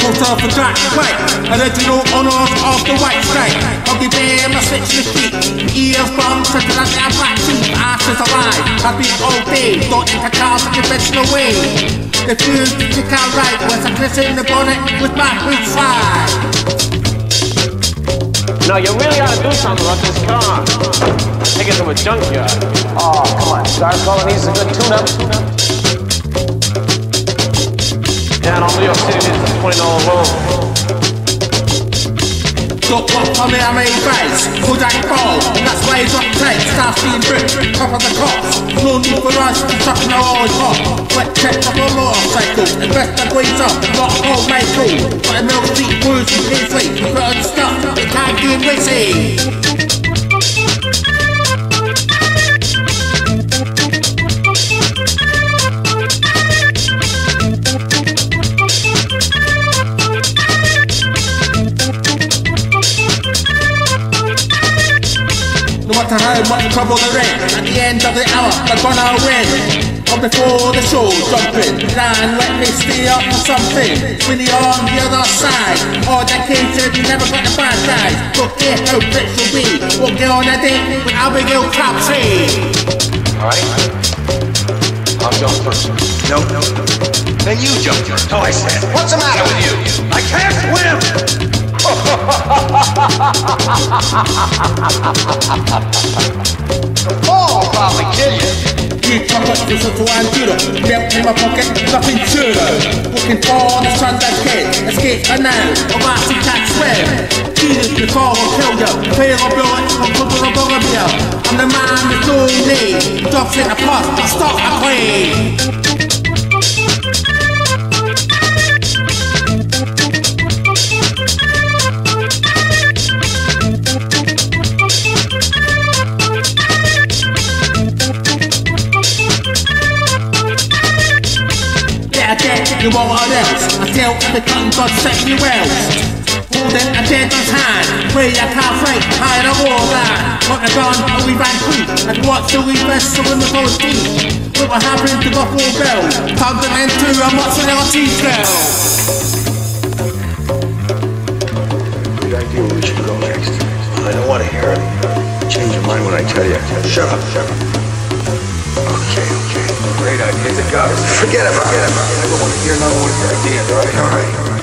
Close off the track, right? Original honors of the white stripe. I'll be there, my switch the feet. Ears from out their black teeth. Ashes alive, I've been all day. Don't enter cars the conventional way. If you think I'm right, was I in the bonnet with my hood side? No, you really ought to do something about this car. Take it to a junkyard. Oh, come on. Car calling needs a good tune-up. Down on New York City, this is $20 roll. Got what on the army face, hood and ball, and that's why he's up tight, starts being ripped, top of the cops. No need for us to chuck no always hot. Wet check up a motorcycle, invest the ways up, not all my cool. But a mill street words from Paisley, put stuff, it can't do racing. No matter how much trouble there is, at the end of the hour, they're gonna win. Or before the show, jumping, ran, let me stay up for something. Really on the other side, all dedication, you never got the bad guys. Look here how rich will be. We'll get on a date with Abigail Topsy. All right. I'll jump first. No, no. Then you jump first. No, I said. What's the matter with you? I can't swim! The fall probably kill you. Eat chocolate, this is to Antiro. Milk in my pocket, nothing churro. Looking for the sun that kid. Escape a now, or boxy can't swim. Jesus before will kill you. Fail a bullet, or put a bullet here. I'm the man with no need. Drops in a pot, stop a plane. I get you all what else. I tell every cotton God set you well. Holding a gentle's hand, pray I can't fight, hide a wall line. What a gun, and we ran quick, and what's the we best so in the cold deep. What happened to Buffalo Bell, pumping into a mozzarella shell. Good idea where we should go next. I don't want to hear it. Change your mind when I tell you. Shut up, shut up. A go. Forget about it. I don't want to hear of your ideas, all right? All right.